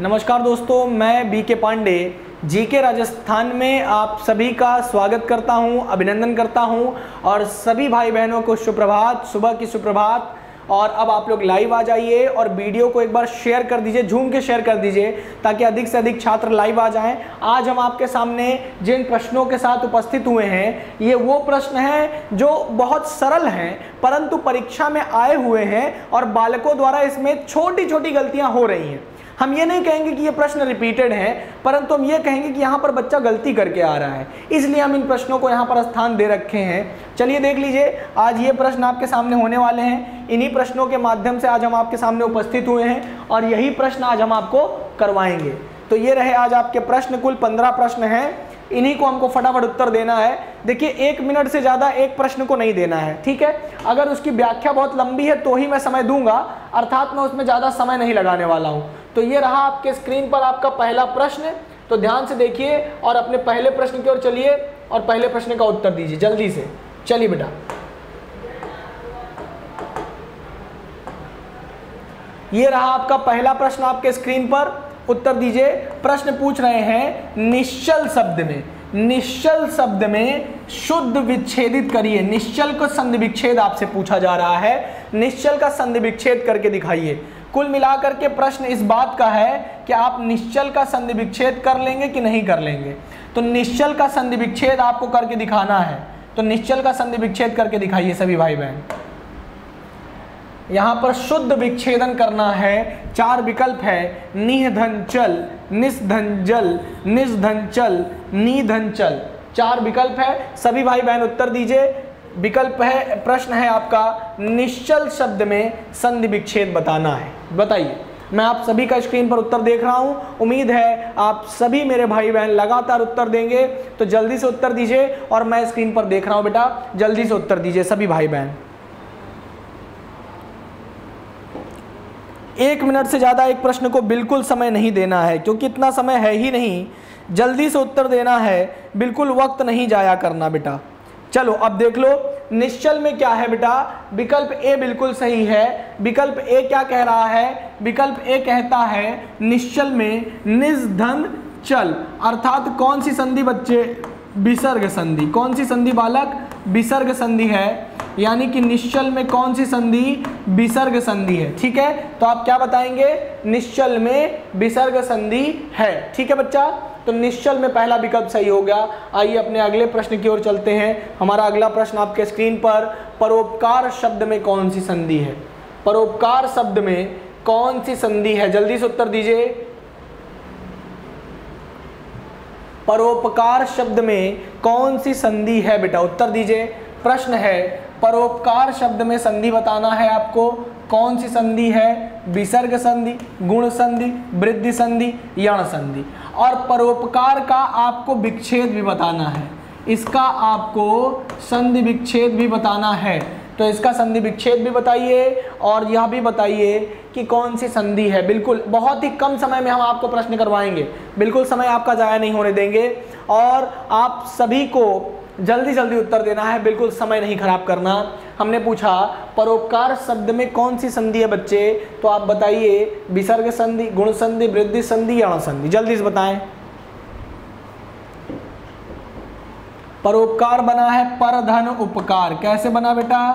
नमस्कार दोस्तों, मैं बी के पांडे जी के राजस्थान में आप सभी का स्वागत करता हूँ, अभिनंदन करता हूँ और सभी भाई बहनों को सुप्रभात, सुबह की सुप्रभात। और अब आप लोग लाइव आ जाइए और वीडियो को एक बार शेयर कर दीजिए, झूम के शेयर कर दीजिए, ताकि अधिक से अधिक छात्र लाइव आ जाएँ। आज हम आपके सामने जिन प्रश्नों के साथ उपस्थित हुए हैं, ये वो प्रश्न हैं जो बहुत सरल हैं, परंतु परीक्षा में आए हुए हैं और बालकों द्वारा इसमें छोटी छोटी गलतियाँ हो रही हैं। हम ये नहीं कहेंगे कि ये प्रश्न रिपीटेड है, परंतु हम ये कहेंगे कि यहाँ पर बच्चा गलती करके आ रहा है। इसलिए हम इन प्रश्नों को यहाँ पर स्थान दे रखे हैं। चलिए देख लीजिए, आज ये प्रश्न आपके सामने होने वाले हैं। इन्हीं प्रश्नों के माध्यम से आज हम आपके सामने उपस्थित हुए हैं और यही प्रश्न आज हम आपको करवाएँगे। तो ये रहे आज आपके प्रश्न, कुल पंद्रह प्रश्न हैं। इन्हीं को हमको फटाफट उत्तर देना है। देखिए, एक मिनट से ज़्यादा एक प्रश्न को नहीं देना है, ठीक है? अगर उसकी व्याख्या बहुत लंबी है तो ही मैं समय दूँगा। अर्थात मैं उसमें ज़्यादा समय नहीं लगाने वाला हूँ। तो ये रहा आपके स्क्रीन पर आपका पहला प्रश्न। तो ध्यान से देखिए और अपने पहले प्रश्न की ओर चलिए और पहले प्रश्न का उत्तर दीजिए, जल्दी से। चलिए बेटा। ये रहा आपका पहला प्रश्न आपके स्क्रीन पर। उत्तर दीजिए। प्रश्न पूछ रहे हैं निश्चल शब्द में। निश्चल शब्द में शुद्ध विच्छेदित करिए। निश्चल को संधि विच्छेद आपसे पूछा जा रहा है। निश्चल का संधि विच्छेद करके दिखाइए। कुल मिलाकर के प्रश्न इस बात का है कि आप निश्चल का संधि विच्छेद कर लेंगे कि नहीं कर लेंगे? तो निश्चल का संधि विच्छेद आपको करके दिखाना है। तो निश्चल का संधि विच्छेद करके दिखाइए सभी भाई बहन यहाँ पर शुद्ध विच्छेदन करना है। चार विकल्प है, निधन चल, निस्धन जल, निस्धन चल, निधन चल। चार विकल्प है, सभी भाई बहन उत्तर दीजिए। विकल्प है, प्रश्न है आपका, निश्चल शब्द में संधि विच्छेद बताना है। बताइए। मैं आप सभी का स्क्रीन पर उत्तर देख रहा हूँ। उम्मीद है आप सभी मेरे भाई बहन लगातार उत्तर देंगे। तो जल्दी से उत्तर दीजिए और मैं स्क्रीन पर देख रहा हूँ बेटा। जल्दी से उत्तर दीजिए सभी भाई बहन एक मिनट से ज़्यादा एक प्रश्न को बिल्कुल समय नहीं देना है, क्योंकि इतना समय है ही नहीं। जल्दी से उत्तर देना है, बिल्कुल वक्त नहीं जाया करना बेटा। चलो, अब देख लो, निश्चल में क्या है बेटा? विकल्प ए बिल्कुल सही है। विकल्प ए क्या कह रहा है? विकल्प ए कहता है, निश्चल में निधन चल। अर्थात कौन सी संधि बच्चे? विसर्ग संधि। कौन सी संधि बालक? विसर्ग संधि है। यानी कि निश्चल में कौन सी संधि? विसर्ग संधि है, ठीक है? तो आप क्या बताएँगे? निश्चल में विसर्ग संधि है, ठीक है बच्चा? तो निश्चल में पहला विकल्प सही हो गया। आइए अपने अगले प्रश्न की ओर चलते हैं। हमारा अगला प्रश्न आपके स्क्रीन पर, परोपकार शब्द में कौन सी संधि है? परोपकार शब्द में कौन सी संधि है? जल्दी से उत्तर दीजिए। परोपकार शब्द में कौन सी संधि है बेटा? उत्तर दीजिए। प्रश्न है परोपकार शब्द में संधि बताना है आपको। कौन सी संधि है? विसर्ग संधि, गुण संधि, वृद्धि संधि, यण संधि। और परोपकार का आपको विच्छेद भी बताना है। इसका आपको संधि विच्छेद भी बताना है। तो इसका संधि विच्छेद भी बताइए और यह भी बताइए कि कौन सी संधि है। बिल्कुल, बहुत ही कम समय में हम आपको प्रश्न करवाएँगे। बिल्कुल समय आपका ज़ाया नहीं होने देंगे। और आप सभी को जल्दी जल्दी उत्तर देना है। बिल्कुल समय नहीं खराब करना। हमने पूछा, परोपकार शब्द में कौन सी संधि है बच्चे? तो आप बताइए, विसर्ग संधि, गुण संधि, वृद्धि संधि यण संधि? जल्दी से बताएँ। परोपकार बना है, परधन उपकार। कैसे बना बेटा?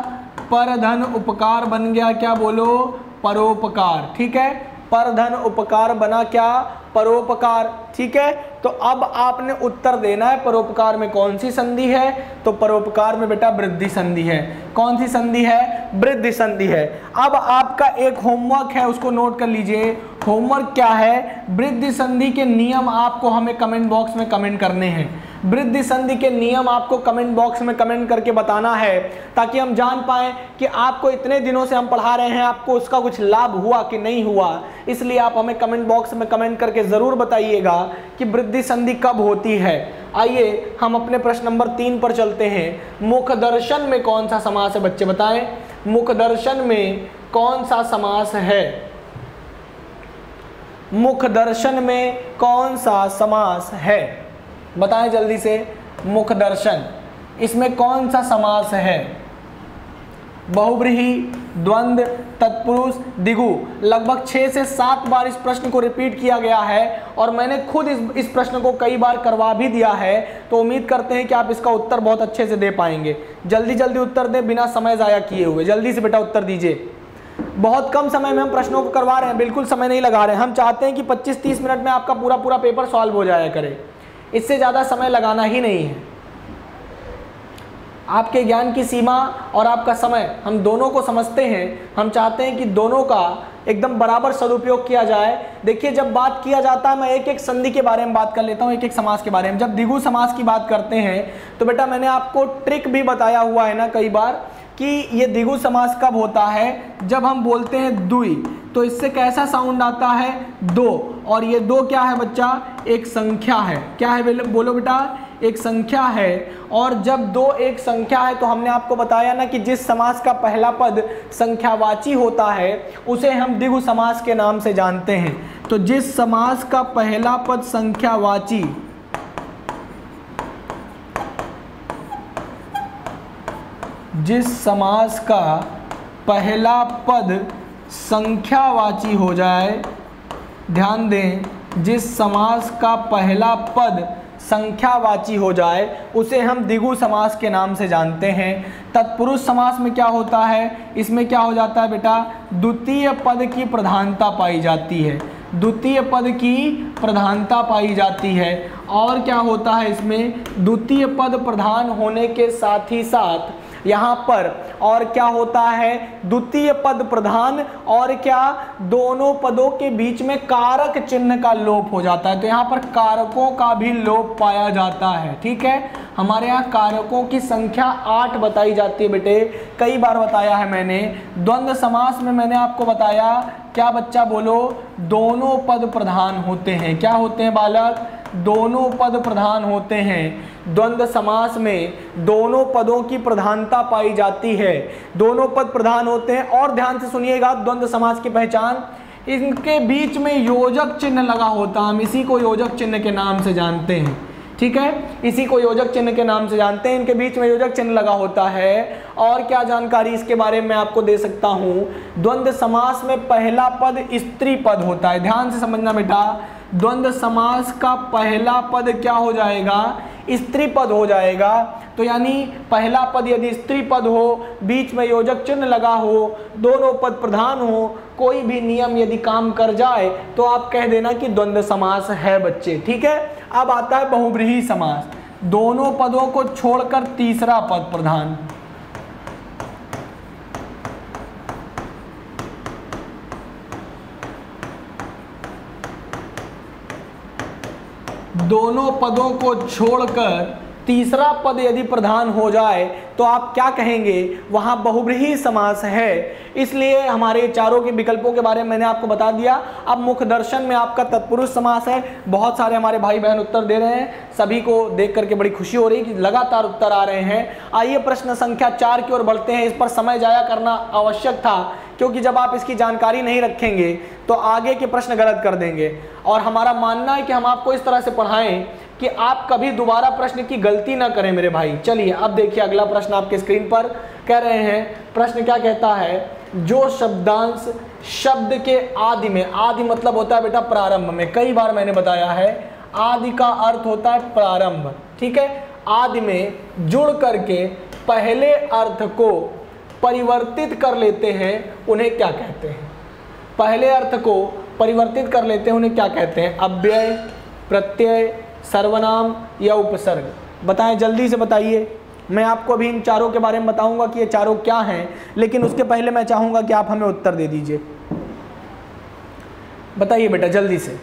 परधन उपकार बन गया, क्या बोलो? परोपकार। ठीक है? परधन उपकार बना क्या? परोपकार। ठीक है? तो अब आपने उत्तर देना है, परोपकार में कौन सी संधि है? तो परोपकार में बेटा वृद्धि संधि है। कौन सी संधि है? वृद्धि संधि है। अब आपका एक होमवर्क है, उसको नोट कर लीजिए। होमवर्क क्या है? वृद्धि संधि के नियम आपको हमें कमेंट बॉक्स में कमेंट करने हैं। वृद्धि संधि के नियम आपको कमेंट बॉक्स में कमेंट करके बताना है, ताकि हम जान पाए कि आपको इतने दिनों से हम पढ़ा रहे हैं, आपको उसका कुछ लाभ हुआ कि नहीं हुआ। इसलिए आप हमें कमेंट बॉक्स में कमेंट करके ज़रूर बताइएगा कि वृद्धि संधि कब होती है। आइए, हम अपने प्रश्न नंबर तीन पर चलते हैं। मुख दर्शन में कौन सा समास है, बच्चे बताएँ? मुख दर्शन में कौन सा समास है? मुख दर्शन में कौन सा समास है? बताएँ जल्दी से मुख दर्शन इसमें कौन सा समास है? बहुब्रीही, द्वंद, तत्पुरुष, दिगु। लगभग छः से सात बार इस प्रश्न को रिपीट किया गया है और मैंने खुद इस इस प्रश्न को कई बार करवा भी दिया है तो उम्मीद करते हैं कि आप इसका उत्तर बहुत अच्छे से दे पाएँगे। जल्दी जल्दी उत्तर दें बिना समय ज़ाया किए हुए। जल्दी से बेटा उत्तर दीजिए। बहुत कम समय में हम प्रश्नों को करवा रहे हैं, बिल्कुल समय नहीं लगा रहे हैं। हम चाहते हैं कि 25-30 मिनट में आपका पूरा पूरा पेपर सॉल्व हो जाया करे। इससे ज़्यादा समय लगाना ही नहीं है। आपके ज्ञान की सीमा और आपका समय, हम दोनों को समझते हैं। हम चाहते हैं कि दोनों का एकदम बराबर सदुपयोग किया जाए। देखिए, जब बात किया जाता है, मैं एक एक संधि के बारे में बात कर लेता हूँ एक एक समास के बारे में। जब दिगु समास की बात करते हैं तो बेटा मैंने आपको ट्रिक भी बताया हुआ है ना कई बार, कि ये दिगु समास कब होता है? जब हम बोलते हैं दुई। तो इससे कैसा साउंड आता है? दो। और ये दो क्या है बच्चा? एक संख्या है। क्या है बोलो बेटा, एक संख्या है। और जब दो एक संख्या है तो हमने आपको बताया ना कि जिस समास का पहला पद संख्यावाची होता है, उसे हम दिगु समास के नाम से जानते हैं। तो जिस समास का पहला पद संख्यावाची, जिस समास का पहला पद संख्यावाची हो जाए। ध्यान दें, जिस समास का पहला पद संख्यावाची हो जाए, उसे हम दिगु समास के नाम से जानते हैं। तत्पुरुष समास में क्या होता है? इसमें क्या हो जाता है बेटा? द्वितीय पद की प्रधानता पाई जाती है। द्वितीय पद की प्रधानता पाई जाती है। और क्या होता है इसमें? द्वितीय पद प्रधान होने के साथ ही साथ यहाँ पर। और क्या होता है? द्वितीय पद प्रधान और क्या? दोनों पदों के बीच में कारक चिन्ह का लोप हो जाता है। तो यहाँ पर कारकों का भी लोप पाया जाता है। ठीक है? हमारे यहाँ कारकों की संख्या आठ बताई जाती है बेटे। कई बार बताया है मैंने। द्वंद्व समास में मैंने आपको बताया, क्या बच्चा बोलो, दोनों पद प्रधान होते हैं। क्या होते हैं बालक? दोनों पद प्रधान होते हैं। द्वंद्व समास में दोनों पदों की प्रधानता पाई जाती है। दोनों पद प्रधान होते हैं और ध्यान से सुनिएगा द्वंद्व समास की पहचान। इनके बीच में योजक चिन्ह लगा होता, हम इसी को योजक चिन्ह के नाम से जानते हैं। ठीक है? इसी को योजक चिन्ह के नाम से जानते हैं। इनके बीच में योजक चिन्ह लगा होता है। और क्या जानकारी इसके बारे में आपको दे सकता हूँ? द्वंद्व समास में पहला पद स्त्री पद होता है। ध्यान से समझना बेटा। द्वंद्व समास का पहला पद क्या हो जाएगा? स्त्री पद हो जाएगा। तो यानी पहला पद यदि स्त्री पद हो, बीच में योजक चिन्ह लगा हो, दोनों पद प्रधान हो कोई भी नियम यदि काम कर जाए तो आप कह देना कि द्वंद्व समास है बच्चे, ठीक है? अब आता है बहुब्रीही समास। दोनों पदों को छोड़कर तीसरा पद प्रधान। दोनों पदों को छोड़कर तीसरा पद यदि प्रधान हो जाए तो आप क्या कहेंगे? वहाँ बहुब्रीही समास है। इसलिए हमारे चारों के विकल्पों के बारे में मैंने आपको बता दिया। अब मुख्य दर्शन में आपका तत्पुरुष समास है। बहुत सारे हमारे भाई बहन उत्तर दे रहे हैं। सभी को देख करके बड़ी खुशी हो रही है कि लगातार उत्तर आ रहे हैं। आइए प्रश्न संख्या चार की ओर बढ़ते हैं। इस पर समय जाया करना आवश्यक था, क्योंकि जब आप इसकी जानकारी नहीं रखेंगे तो आगे के प्रश्न गलत कर देंगे। और हमारा मानना है कि हम आपको इस तरह से पढ़ाएँ। कि आप कभी दोबारा प्रश्न की गलती ना करें मेरे भाई। चलिए, अब देखिए अगला प्रश्न आपके स्क्रीन पर कह रहे हैं। प्रश्न क्या कहता है? जो शब्दांश शब्द के आदि में, आदि मतलब होता है बेटा प्रारंभ में। कई बार मैंने बताया है, आदि का अर्थ होता है प्रारंभ, ठीक है? आदि में जुड़ करके पहले अर्थ को परिवर्तित कर लेते हैं, उन्हें क्या कहते हैं? पहले अर्थ को परिवर्तित कर लेते हैं, उन्हें क्या कहते हैं? अव्यय, प्रत्यय सर्वनाम या उपसर्ग? बताएँ, जल्दी से बताइए। मैं आपको अभी इन चारों के बारे में बताऊँगा कि ये चारों क्या हैं, लेकिन उसके पहले मैं चाहूँगा कि आप हमें उत्तर दे दीजिए। बताइए बेटा, जल्दी से।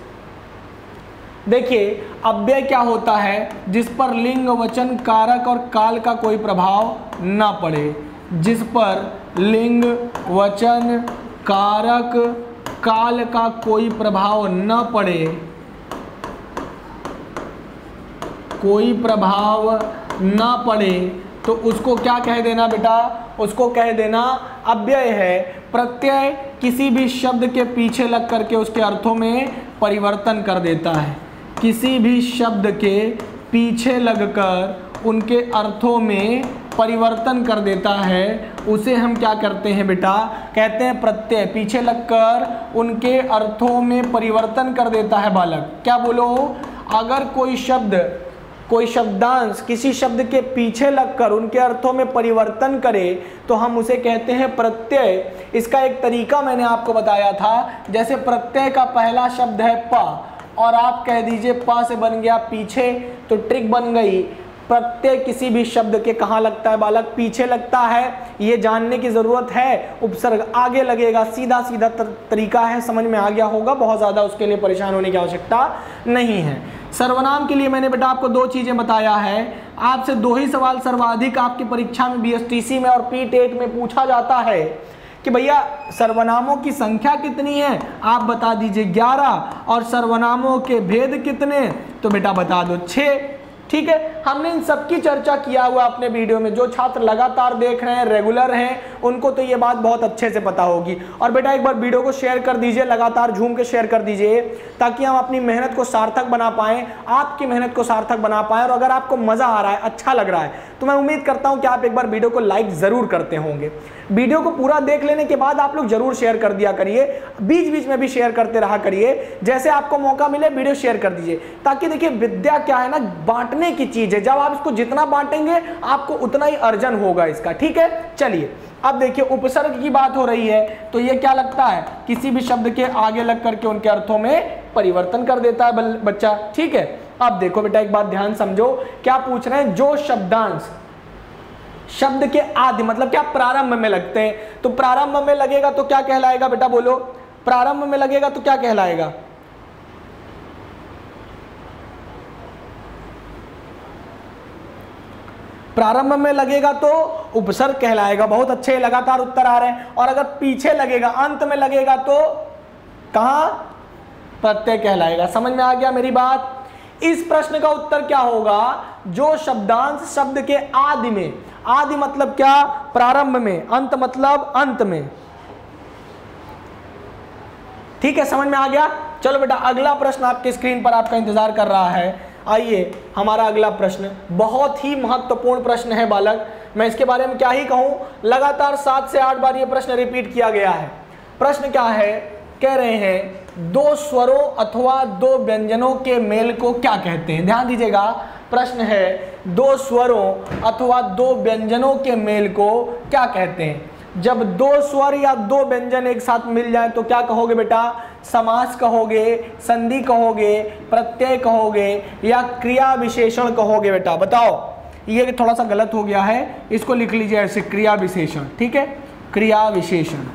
देखिए, अव्यय क्या होता है, जिस पर लिंग, वचन, कारक और काल का कोई प्रभाव ना पड़े, जिस पर लिंग, वचन, कारक, काल का कोई प्रभाव न पड़े कोई प्रभाव ना पड़े तो उसको क्या कह देना बेटा? उसको कह देना अव्यय है। प्रत्यय किसी भी शब्द के पीछे लग करके उसके अर्थों में परिवर्तन कर देता है। किसी भी शब्द के पीछे लगकर उनके अर्थों में परिवर्तन कर देता है, उसे हम क्या करते हैं बेटा? कहते हैं प्रत्यय। पीछे लगकर उनके अर्थों में परिवर्तन कर देता है बालक। क्या बोलो? अगर कोई शब्द कोई शब्दांश किसी शब्द के पीछे लगकर उनके अर्थों में परिवर्तन करे तो हम उसे कहते हैं प्रत्यय। इसका एक तरीका मैंने आपको बताया था, जैसे प्रत्यय का पहला शब्द है प, और आप कह दीजिए प से बन गया पीछे तो ट्रिक बन गई। प्रत्यय किसी भी शब्द के कहाँ लगता है बालक? पीछे लगता है, ये जानने की ज़रूरत है, उपसर्ग आगे लगेगा सीधा सीधा तरीका है, समझ में आ गया होगा, बहुत ज़्यादा उसके लिए परेशान होने की आवश्यकता नहीं है। सर्वनाम के लिए मैंने बेटा आपको दो चीज़ें बताया है। आपसे दो ही सवाल सर्वाधिक आपकी परीक्षा में बीएसटीसी में और पी टेट में पूछा जाता है कि भैया, सर्वनामों की संख्या कितनी है? आप बता दीजिए 11 और सर्वनामों के भेद कितने? तो बेटा बता दो छः ठीक है, हमने इन सब की चर्चा किया हुआ अपने वीडियो में। जो छात्र लगातार देख रहे हैं, रेगुलर हैं, उनको तो ये बात बहुत अच्छे से पता होगी। और बेटा, एक बार वीडियो को शेयर कर दीजिए, लगातार झूम के शेयर कर दीजिए, ताकि हम अपनी मेहनत को सार्थक बना पाएँ, आपकी मेहनत को सार्थक बना पाएँ, और अगर आपको मज़ा आ रहा है अच्छा लग रहा है तो मैं उम्मीद करता हूँ कि आप एक बार वीडियो को लाइक ज़रूर करते होंगे। वीडियो को पूरा देख लेने के बाद आप लोग ज़रूर शेयर कर दिया करिए। बीच बीच में भी शेयर करते रहा करिए। जैसे आपको मौका मिले, वीडियो शेयर कर दीजिए। ताकि देखिए, विद्या क्या है ना, बांटने की चीज़ है। जब आप इसको जितना बांटेंगे, आपको उतना ही अर्जन होगा इसका, ठीक है? चलिए, अब देखिए, उपसर्ग की बात हो रही है। तो ये क्या लगता है? किसी भी शब्द के आगे लग करके उनके अर्थों में परिवर्तन कर देता है बच्चा, ठीक है? अब देखो बेटा, एक बात ध्यान समझो। क्या पूछ रहे हैं? जो शब्दांश शब्द के आदि मतलब क्या प्रारंभ में लगते हैं? तो प्रारंभ में लगेगा तो क्या कहलाएगा बेटा बोलो? प्रारंभ में लगेगा तो क्या कहलाएगा? प्रारंभ में लगेगा तो उपसर्ग कहलाएगा। बहुत अच्छे लगातार उत्तर आ रहे हैं। और अगर पीछे लगेगा, अंत में लगेगा तो कहा? प्रत्यय कहलाएगा। समझ में आ गया मेरी बात? इस प्रश्न का उत्तर क्या होगा? जो शब्दांश शब्द के आदि में, आदि मतलब क्या? प्रारंभ में, अंत मतलब अंत में। ठीक है, समझ में आ गया? चलो बेटा, अगला प्रश्न आपके स्क्रीन पर आपका इंतज़ार कर रहा है। आइए, हमारा अगला प्रश्न। बहुत ही महत्वपूर्ण प्रश्न है बालक। मैं इसके बारे में क्या ही कहूँ? लगातार सात से आठ बार ये प्रश्न रिपीट किया गया है। प्रश्न क्या है? कह रहे हैं दो स्वरों अथवा दो व्यंजनों के मेल को क्या कहते हैं? ध्यान दीजिएगा, प्रश्न है, दो स्वरों अथवा दो व्यंजनों के मेल को क्या कहते हैं? जब दो स्वर या दो व्यंजन एक साथ मिल जाए तो क्या कहोगे बेटा? समास कहोगे, संधि कहोगे, प्रत्यय कहोगे या क्रिया विशेषण कहोगे बेटा? बताओ। ये थोड़ा सा गलत हो गया है, इसको लिख लीजिए ऐसे क्रिया विशेषण ठीक है? क्रिया विशेषण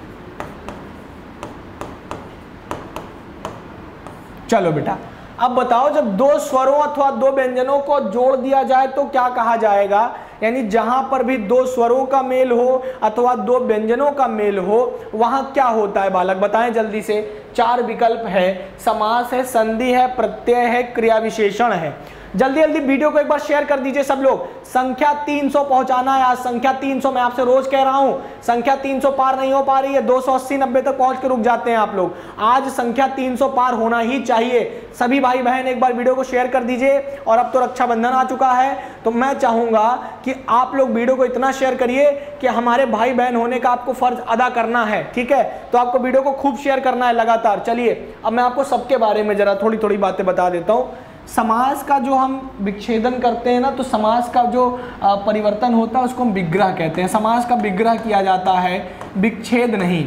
चलो बेटा। अब बताओ, जब दो स्वरों अथवा दो व्यंजनों को जोड़ दिया जाए तो क्या कहा जाएगा? यानी जहाँ पर भी दो स्वरों का मेल हो अथवा दो व्यंजनों का मेल हो, वहाँ क्या होता है बालक? बताएँ जल्दी से। चार विकल्प है। समास है, संधि है, प्रत्यय है क्रिया विशेषण है। जल्दी जल्दी वीडियो को एक बार शेयर कर दीजिए सब लोग। संख्या 300 पहुंचाना है आज। संख्या 300 मैं आपसे रोज कह रहा हूँ। संख्या 300 पार नहीं हो पा रही है। 280 90 तक पहुँच के रुक जाते हैं आप लोग। आज संख्या 300 पार होना ही चाहिए। सभी भाई बहन एक बार वीडियो को शेयर कर दीजिए। और अब तो रक्षाबंधन आ चुका है। तो मैं चाहूँगा कि आप लोग वीडियो को इतना शेयर करिए कि हमारे भाई बहन होने का आपको फ़र्ज़ अदा करना है। ठीक है? तो आपको वीडियो को खूब शेयर करना है लगातार। चलिए, अब मैं आपको सबके बारे में जरा थोड़ी थोड़ी बातें बता देता हूँ। समाज का जो हम विच्छेदन करते हैं ना तो समाज का जो परिवर्तन होता है उसको हम विग्रह कहते हैं। समाज का विग्रह किया जाता है विच्छेद नहीं।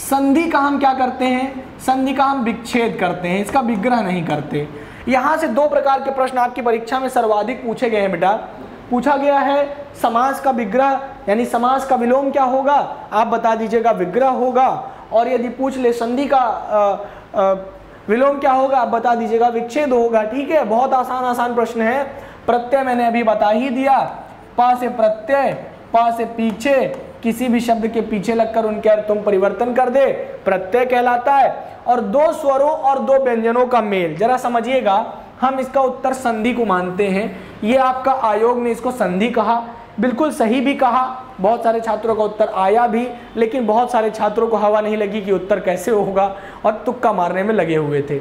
संधि का हम क्या करते हैं? संधि का हम विच्छेद करते हैं इसका विग्रह नहीं करते। यहाँ से दो प्रकार के प्रश्न आपकी परीक्षा में सर्वाधिक पूछे गए हैं बेटा। पूछा गया है समाज का विग्रह यानी समाज का विलोम क्या होगा? आप बता दीजिएगा विग्रह होगा। और यदि पूछ ले संधि का आ, आ, विलोम क्या होगा? आप बता दीजिएगा। विच्छेद होगा, ठीक है? बहुत आसान आसान प्रश्न है। प्रत्यय मैंने अभी बता ही दिया। पा से प्रत्यय, पा से पीछे, किसी भी शब्द के पीछे लगकर उनके अर्थ परिवर्तन कर दे। प्रत्यय कहलाता है। और दो स्वरों और दो व्यंजनों का मेल। जरा समझिएगा, हम इसका उत्तर संधि को मानते हैं। ये आपका आयोग ने इसको संधि कहा। बिल्कुल सही भी कहा, बहुत सारे छात्रों का उत्तर आया भी, लेकिन बहुत सारे छात्रों को हवा नहीं लगी कि उत्तर कैसे होगा और तुक्का मारने में लगे हुए थे।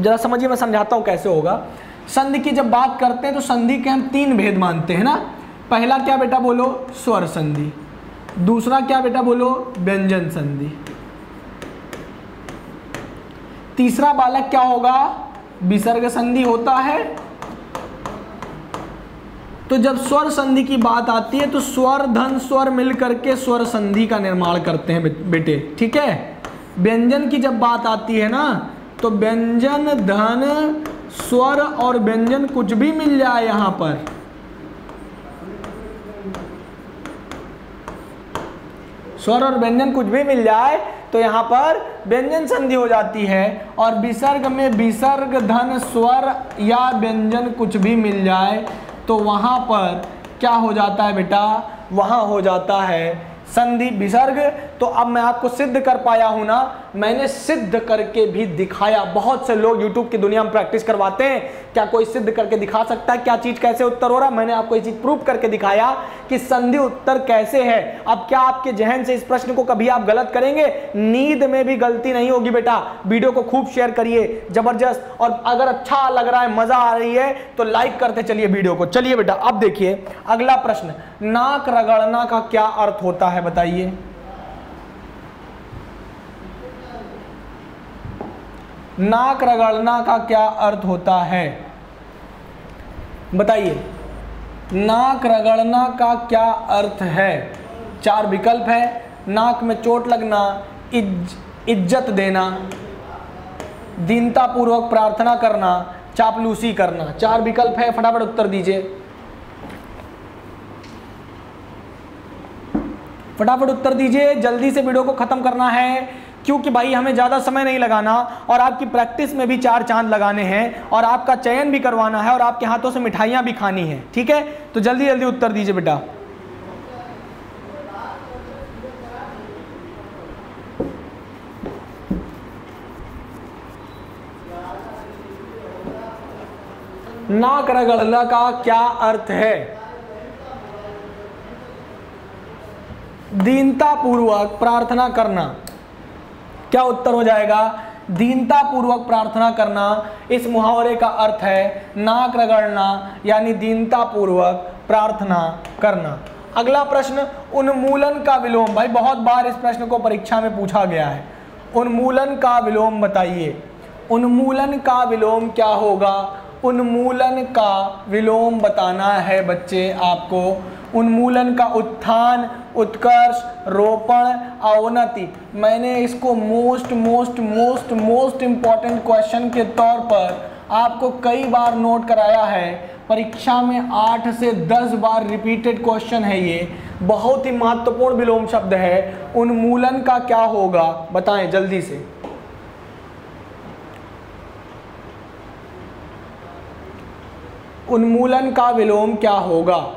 जरा समझिए मैं समझाता हूँ कैसे होगा। संधि की जब बात करते हैं तो संधि के हम तीन भेद मानते हैं ना। पहला क्या बेटा बोलो? स्वर संधि। दूसरा क्या बेटा बोलो? व्यंजन संधि। तीसरा बालक क्या होगा? विसर्ग संधि होता है तो जब स्वर संधि की बात आती है तो स्वर, धन, स्वर मिल करके स्वर संधि का निर्माण करते हैं बेटे। ठीक है? व्यंजन की जब बात आती है ना तो व्यंजन, धन, स्वर और व्यंजन कुछ भी मिल जाए यहाँ पर। स्वर और व्यंजन कुछ भी मिल जाए तो यहाँ पर व्यंजन संधि हो जाती है। और विसर्ग में विसर्ग, धन, स्वर या व्यंजन कुछ भी मिल जाए तो वहाँ पर क्या हो जाता है बेटा? वहाँ हो जाता है संधि विसर्ग। तो अब मैं आपको सिद्ध कर पाया हूँ ना, मैंने सिद्ध करके भी दिखाया। बहुत से लोग यूट्यूब की दुनिया में प्रैक्टिस करवाते हैं। क्या कोई सिद्ध करके दिखा सकता है? क्या चीज़ कैसे उत्तर हो रहा? मैंने आपको ये चीज़ प्रूव करके दिखाया कि संधि उत्तर कैसे है। अब क्या आपके जहन से इस प्रश्न को कभी आप गलत करेंगे? नींद में भी गलती नहीं होगी बेटा। वीडियो को खूब शेयर करिए, ज़बरदस्त। और अगर अच्छा लग रहा है, मज़ा आ रही है तो लाइक करते चलिए वीडियो को। चलिए बेटा, अब देखिए, अगला प्रश्न। नाक रगड़ना का क्या अर्थ होता है, बताइए। नाक रगड़ना का क्या अर्थ होता है? बताइए। नाक रगड़ना का क्या अर्थ है? चार विकल्प है। नाक में चोट लगना इज़, इज़्ज़त देना दीनता पूर्वक प्रार्थना करना चापलूसी करना। चार विकल्प है। फटाफट उत्तर दीजिए। फटाफट उत्तर दीजिए। जल्दी से वीडियो को खत्म करना है। क्योंकि भाई, हमें ज़्यादा समय नहीं लगाना और आपकी प्रैक्टिस में भी चार चाँद लगाने हैं और आपका चयन भी करवाना है और आपके हाथों से मिठाइयाँ भी खानी है, ठीक है? तो जल्दी जल्दी उत्तर दीजिए बेटा। नाक रगड़ना का क्या अर्थ है? दीनता पूर्वक प्रार्थना करना। क्या उत्तर हो जाएगा? दीनता पूर्वक प्रार्थना करना, इस मुहावरे का अर्थ है नाक रगड़ना, यानी दीनता पूर्वक प्रार्थना करना। अगला प्रश्न, उन्मूलन का विलोम। भाई, बहुत बार इस प्रश्न को परीक्षा में पूछा गया है। उन्मूलन का विलोम बताइए। उन्मूलन का विलोम क्या होगा? उन्मूलन का विलोम बताना है बच्चे आपको। उन्मूलन का उत्थान, उत्कर्ष, रोपण, अवनति। मैंने इसको most most most most important question के तौर पर आपको कई बार नोट कराया है। परीक्षा में आठ से दस बार रिपीटेड क्वेश्चन है ये। बहुत ही महत्वपूर्ण विलोम शब्द है। उन्मूलन का क्या होगा? बताएँ जल्दी से। उन्मूलन का विलोम क्या होगा?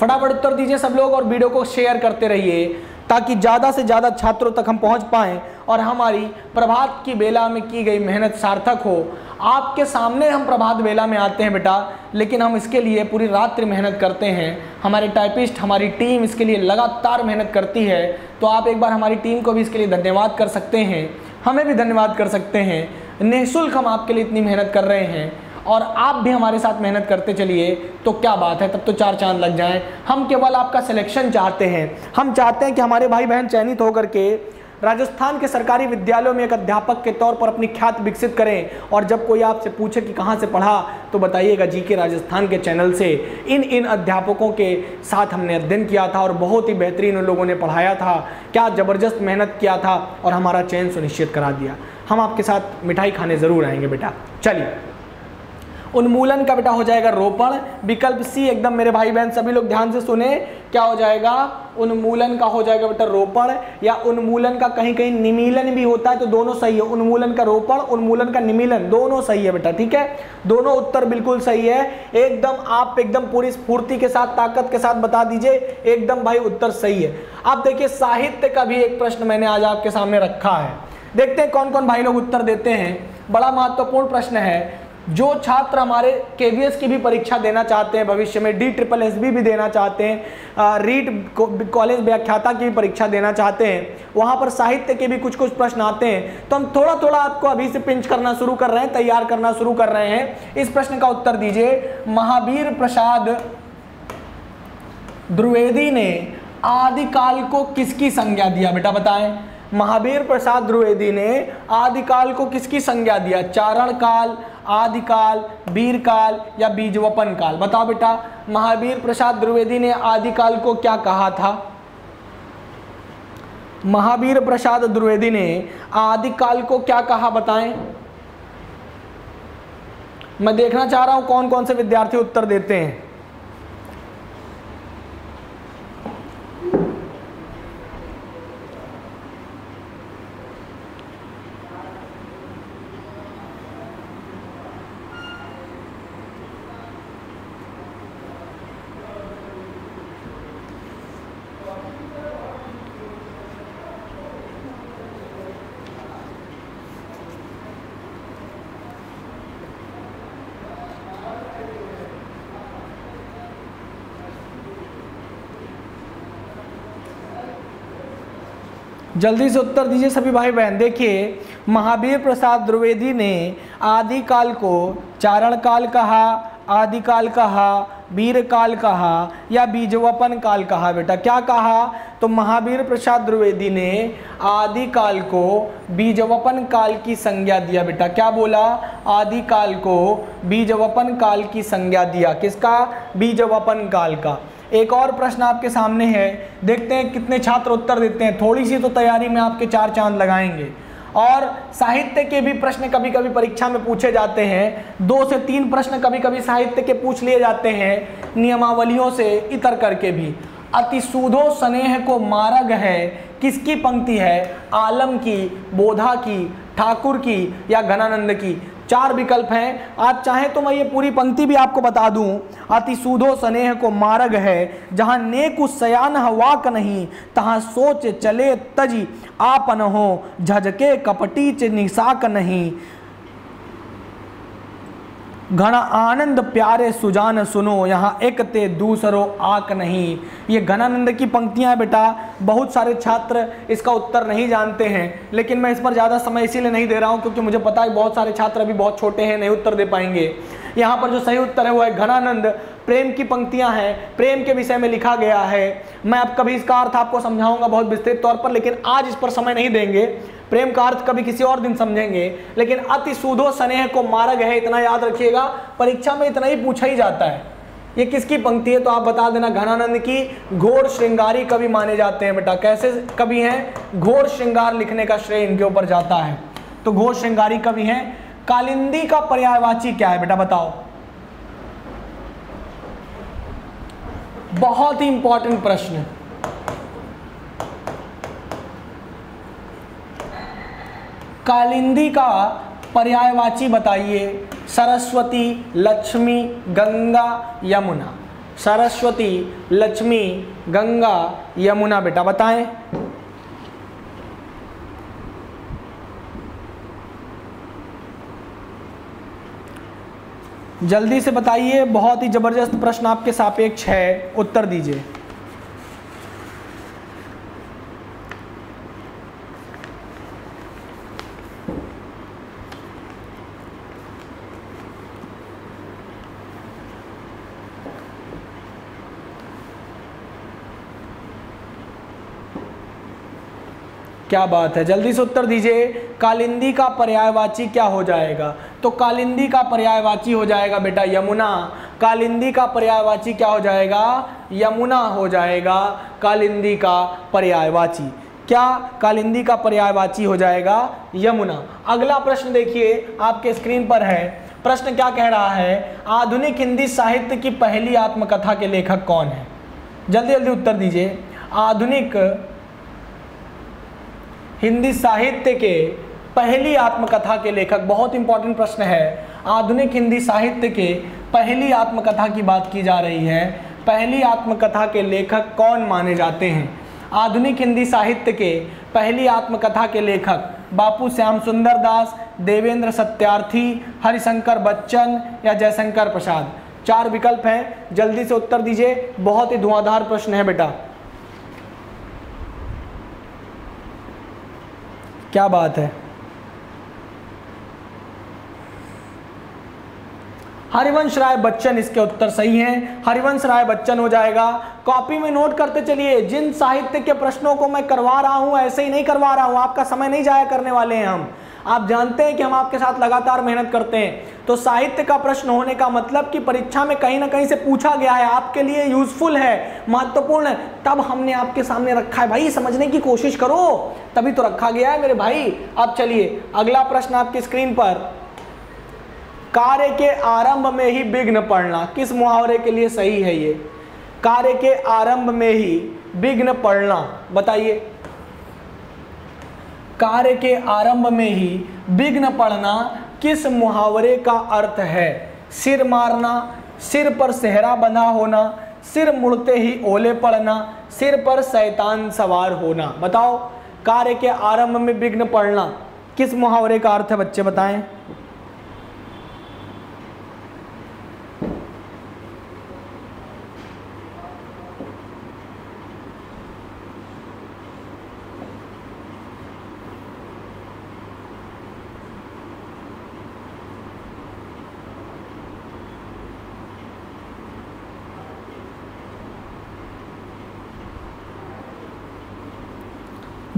फटाफट उत्तर दीजिए सब लोग और वीडियो को शेयर करते रहिए, ताकि ज़्यादा से ज़्यादा छात्रों तक हम पहुँच पाएँ और हमारी प्रभात की बेला में की गई मेहनत सार्थक हो। आपके सामने हम प्रभात बेला में आते हैं बेटा, लेकिन हम इसके लिए पूरी रात्रि मेहनत करते हैं। हमारे टाइपिस्ट हमारी टीम इसके लिए लगातार मेहनत करती है तो आप एक बार हमारी टीम को भी इसके लिए धन्यवाद कर सकते हैं। हमें भी धन्यवाद कर सकते हैं। निःशुल्क हम आपके लिए इतनी मेहनत कर रहे हैं। और आप भी हमारे साथ मेहनत करते चलिए तो क्या बात है? तब तो चार चाँद लग जाएँ। हम केवल आपका सिलेक्शन चाहते हैं। हम चाहते हैं कि हमारे भाई बहन चयनित होकर के राजस्थान के सरकारी विद्यालयों में एक अध्यापक के तौर पर अपनी ख्यात विकसित करें। और जब कोई आपसे पूछे कि कहाँ से पढ़ा तो बताइएगा, जी के राजस्थान के चैनल से। इन इन अध्यापकों के साथ हमने अध्ययन किया था और बहुत ही बेहतरीन उन लोगों ने पढ़ाया था। क्या ज़बरदस्त मेहनत किया था और हमारा चयन सुनिश्चित करा दिया। हम आपके साथ मिठाई खाने ज़रूर आएँगे, बेटा। चलिए। उन्मूलन का बेटा हो जाएगा रोपण। विकल्प सी एकदम मेरे भाई बहन सभी लोग ध्यान से सुने, क्या हो जाएगा? उन्मूलन का हो जाएगा बेटा रोपण, या उन्मूलन का कहीं कहीं निमीलन भी होता है तो दोनों सही है। उन्मूलन का रोपण, उन्मूलन का निमीलन, दोनों सही है बेटा, ठीक है? दोनों उत्तर बिल्कुल सही है। एकदम आप एकदम पूरी स्फूर्ति के साथ, ताकत के साथ बता दीजिए, एकदम भाई उत्तर सही है। आप देखिए, साहित्य का भी एक प्रश्न मैंने आज आपके सामने रखा है। देखते हैं कौन कौन भाई लोग उत्तर देते हैं। बड़ा महत्वपूर्ण प्रश्न है जो छात्र हमारे के की भी परीक्षा देना चाहते हैं, भविष्य में डी ट्रिपल एसबी भी देना चाहते हैं रीट कॉलेज व्याख्याता की भी परीक्षा देना चाहते हैं, वहाँ पर साहित्य के भी कुछ कुछ प्रश्न आते हैं तो हम थोड़ा थोड़ा आपको अभी से पिंच करना शुरू कर रहे हैं, तैयार करना शुरू कर रहे हैं। इस प्रश्न का उत्तर दीजिए। महावीर प्रसाद द्विवेदी ने आदिकाल को किसकी संज्ञा दिया? बेटा बताएँ। महावीर प्रसाद द्विवेदी ने आदिकाल को किसकी संज्ञा दिया? चारण काल आदिकाल वीरकाल या बीजवपन काल बताओ बेटा, महावीर प्रसाद द्विवेदी ने आदिकाल को क्या कहा था? महावीर प्रसाद द्विवेदी ने आदिकाल को क्या कहा बताएँ? मैं देखना चाह रहा हूँ कौन कौन से विद्यार्थी उत्तर देते हैं। जल्दी से उत्तर दीजिए सभी भाई बहन। देखिए, महावीर प्रसाद द्विवेदी ने आदिकाल को चारण काल कहा, आदिकाल कहा वीर काल कहा या बीजवपन काल कहा, बेटा, क्या कहा? तो महावीर प्रसाद द्विवेदी ने आदिकाल को बीजवपन काल की संज्ञा दिया, बेटा। क्या बोला? आदिकाल को बीजवपन काल की संज्ञा दिया। किसका? बीजवपन काल का। एक और प्रश्न आपके सामने है। देखते हैं कितने छात्र उत्तर देते हैं। थोड़ी सी तो तैयारी में आपके चार चाँद लगाएँगे। और साहित्य के भी प्रश्न कभी कभी परीक्षा में पूछे जाते हैं। दो से तीन प्रश्न कभी कभी साहित्य के पूछ लिए जाते हैं, नियमावलियों से इतर करके भी। अतिसूधो स्नेह को मारग है। किसकी पंक्ति है? आलम की, बोधा की, ठाकुर की या घनानंद की? चार विकल्प हैं। आप चाहे तो मैं ये पूरी पंक्ति भी आपको बता दूँ। अति सूधो स्नेह को मार्ग है। जहाँ नेक सयान वाक नहीं, तहां सोच चले तजी आपन हो। झजके कपटी च निशाक नहीं। घन आनंद प्यारे सुजान सुनो, यहाँ एक ते दूसरो आक नहीं। ये घनानंद की पंक्तियाँ बेटा, बहुत सारे छात्र इसका उत्तर नहीं जानते हैं, लेकिन मैं इस पर ज़्यादा समय इसीलिए नहीं दे रहा हूँ क्योंकि मुझे पता है बहुत सारे छात्र अभी बहुत छोटे हैं, नहीं उत्तर दे पाएँगे। यहाँ पर जो सही उत्तर है वो है घनानंद। प्रेम की पंक्तियाँ हैं, प्रेम के विषय में लिखा गया है। मैं अब कभी इसका अर्थ आपको समझाऊँगा बहुत विस्तृत तौर पर, लेकिन आज इस पर समय नहीं देंगे। प्रेम का अर्थ कभी किसी और दिन समझेंगे, लेकिन अति सुधो स्नेह को मार्ग है, इतना याद रखिएगा, परीक्षा में इतना ही पूछा ही जाता है। ये किसकी पंक्ति है? तो आप बता देना, घनानंद की घोर श्रृंगारी कवि माने जाते हैं बेटा। कैसे कवि हैं? घोर श्रृंगार लिखने का श्रेय इनके ऊपर जाता है। तो घोर श्रृंगारी कवि हैं? कालिंदी का पर्यायवाची क्या है बेटा, बताओ। बहुत ही इंपॉर्टेंट प्रश्न। है कालिंदी का पर्यायवाची बताइए। सरस्वती, लक्ष्मी, गंगा, यमुना। सरस्वती, लक्ष्मी, गंगा, यमुना बेटा बताएँ। जल्दी से बताइए, बहुत ही ज़बरदस्त प्रश्न आपके सापेक्ष है, उत्तर दीजिए। क्या बात है? जल्दी से उत्तर दीजिए। कालिंदी का पर्यायवाची क्या हो जाएगा? तो कालिंदी का पर्यायवाची हो जाएगा बेटा यमुना। कालिंदी का पर्यायवाची क्या हो जाएगा? यमुना हो जाएगा कालिंदी का पर्यायवाची। क्या कालिंदी का पर्यायवाची हो जाएगा? यमुना। अगला प्रश्न देखिए, आपके स्क्रीन पर है। प्रश्न क्या कह रहा है? आधुनिक हिंदी साहित्य की पहली आत्मकथा के लेखक कौन है? जल्दी जल्दी उत्तर दीजिए। आधुनिक हिंदी साहित्य के पहली आत्मकथा के लेखक, बहुत इंपॉर्टेंट प्रश्न है। आधुनिक हिंदी साहित्य के पहली आत्मकथा की बात की जा रही है। पहली आत्मकथा के लेखक कौन माने जाते हैं? आधुनिक हिंदी साहित्य के पहली आत्मकथा के लेखक बापू श्याम सुंदर दास, देवेंद्र सत्यार्थी, हरिशंकर बच्चन या जयशंकर प्रसाद। चार विकल्प हैं। जल्दी से उत्तर दीजिए। बहुत ही धुआंधार प्रश्न है बेटा। क्या बात है? हरिवंश राय बच्चन इसके उत्तर सही हैं। हरिवंश राय बच्चन हो जाएगा। कॉपी में नोट करते चलिए। जिन साहित्य के प्रश्नों को मैं करवा रहा हूँ, ऐसे ही नहीं करवा रहा हूँ। आपका समय नहीं जाया करने वाले हैं हम। आप जानते हैं कि हम आपके साथ लगातार मेहनत करते हैं। तो साहित्य का प्रश्न होने का मतलब कि परीक्षा में कहीं ना कहीं से पूछा गया है, आपके लिए यूजफुल है, महत्वपूर्ण है। तब हमने आपके सामने रखा है। भाई, समझने की कोशिश करो। तभी तो रखा गया है मेरे भाई। अब चलिए, अगला प्रश्न आपकी स्क्रीन पर। कार्य के आरंभ में ही विघ्न पड़ना, किस मुहावरे के लिए सही है ये? कार्य के आरंभ में ही विघ्न पड़ना, बताइए। कार्य के आरंभ में ही विघ्न पड़ना किस मुहावरे का अर्थ है? सिर मारना, सिर पर सेहरा बना होना, सिर मुड़ते ही ओले पड़ना, सिर पर शैतान सवार होना। बताओ, कार्य के आरंभ में विघ्न पड़ना किस मुहावरे का अर्थ है? बच्चे बताएँ।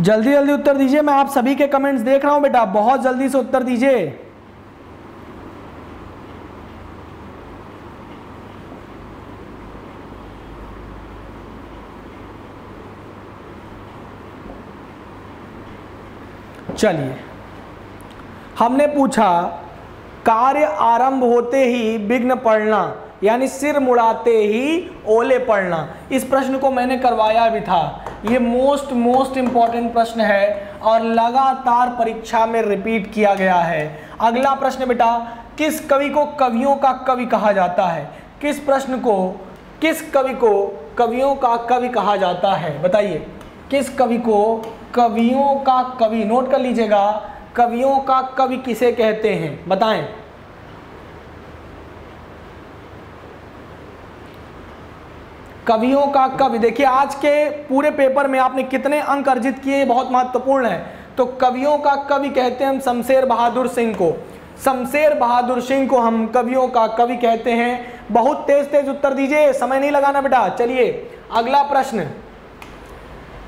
जल्दी जल्दी उत्तर दीजिए, मैं आप सभी के कमेंट्स देख रहा हूँ बेटा, बहुत जल्दी से उत्तर दीजिए। चलिए, हमने पूछा, कार्य आरंभ होते ही विघ्न पड़ना, यानी सिर मुड़ाते ही ओले पड़ना, इस प्रश्न को मैंने करवाया भी था। ये मोस्ट मोस्ट इंपॉर्टेंट प्रश्न है और लगातार परीक्षा में रिपीट किया गया है। अगला प्रश्न बेटा, किस कवि को कवियों का कवि कहा जाता है? किस प्रश्न को, किस कवि को कवियों का कवि कहा जाता है? बताइए। किस कवि को कवियों का कवि नोट कर लीजिएगा, कवियों का कवि किसे कहते हैं? बताएँ। कवियों का कवि। देखिए, आज के पूरे पेपर में आपने कितने अंक अर्जित किए बहुत महत्वपूर्ण है। तो कवियों का कवि कहते हैं हम शमशेर बहादुर सिंह को। शमशेर बहादुर सिंह को हम कवियों का कवि कहते हैं। बहुत तेज तेज उत्तर दीजिए, समय नहीं लगाना बेटा। चलिए, अगला प्रश्न।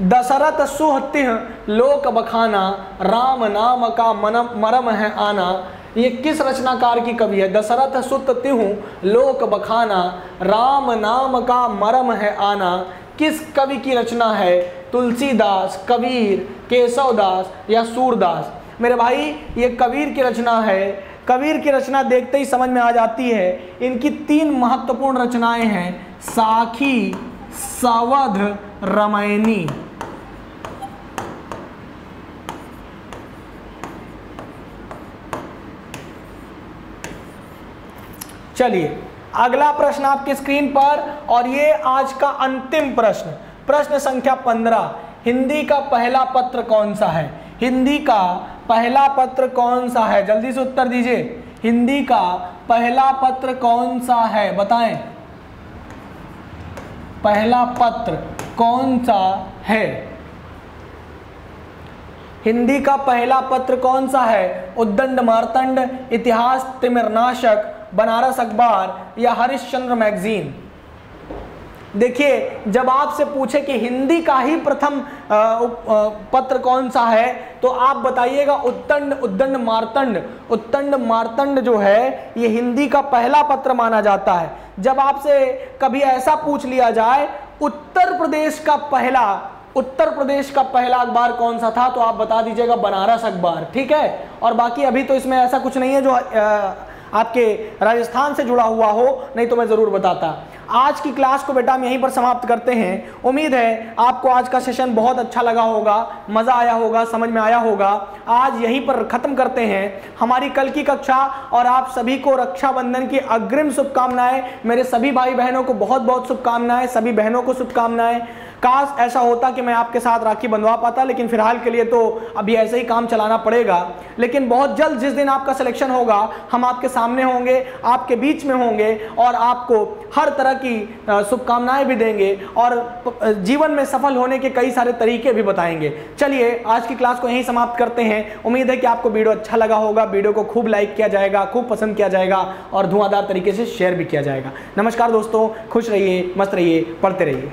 दशरथ सुहत्य लोक बखाना, राम नाम का मनम मरम है आना। ये किस रचनाकार की कवि है? दशरथ सुत तिहु, लोक बखाना, राम नाम का मरम है आना। किस कवि की रचना है? तुलसीदास, कबीर, केशवदास या सूरदास? मेरे भाई, ये कबीर की रचना है। कबीर की रचना देखते ही समझ में आ जाती है। इनकी तीन महत्वपूर्ण रचनाएँ हैं, साखी, सवध रमैनी चलिए, अगला प्रश्न आपकी स्क्रीन पर, और ये आज का अंतिम प्रश्न। प्रश्न संख्या पंद्रह, हिंदी का पहला पत्र कौन सा है? हिंदी का पहला पत्र कौन सा है? जल्दी से उत्तर दीजिए। हिंदी का पहला पत्र कौन सा है? बताएँ। पहला पत्र कौन सा है? हिंदी का पहला पत्र कौन सा है? उद्दंड मारतंड, इतिहास, तिमिरनाशक बनारस अखबार या हरिश्चंद्र मैगजीन। देखिए जब आपसे पूछे कि हिंदी का ही प्रथम पत्र कौन सा है तो आप बताइएगा उत्तंड उद्दंड मारतंड। उत्तंड मारतंड जो है ये हिंदी का पहला पत्र माना जाता है। जब आपसे कभी ऐसा पूछ लिया जाए उत्तर प्रदेश का पहला उत्तर प्रदेश का पहला अखबार कौन सा था तो आप बता दीजिएगा बनारस अखबार। ठीक है? और बाकी अभी तो इसमें ऐसा कुछ नहीं है जो आ, आपके राजस्थान से जुड़ा हुआ हो, नहीं तो मैं ज़रूर बताता। आज की क्लास को बेटा हम यहीं पर समाप्त करते हैं। उम्मीद है आपको आज का सेशन बहुत अच्छा लगा होगा, मज़ा आया होगा, समझ में आया होगा। आज यहीं पर ख़त्म करते हैं। हमारी कल की कक्षा और आप सभी को रक्षाबंधन की अग्रिम शुभकामनाएँ। मेरे सभी भाई बहनों को बहुत बहुत शुभकामनाएँ, सभी बहनों को शुभकामनाएँ। काश ऐसा होता कि मैं आपके साथ राखी बंधवा पाता, लेकिन फ़िलहाल के लिए तो अभी ऐसे ही काम चलाना पड़ेगा। लेकिन बहुत जल्द जिस दिन आपका सिलेक्शन होगा, हम आपके सामने होंगे, आपके बीच में होंगे और आपको हर तरह की शुभकामनाएँ भी देंगे और जीवन में सफल होने के कई सारे तरीके भी बताएँगे। चलिए, आज की क्लास को यहीं समाप्त करते हैं। उम्मीद है कि आपको वीडियो अच्छा लगा होगा, वीडियो को खूब लाइक किया जाएगा, खूब पसंद किया जाएगा और धुआंधार तरीके से शेयर भी किया जाएगा। नमस्कार दोस्तों, खुश रहिए, मस्त रहिए, पढ़ते रहिए।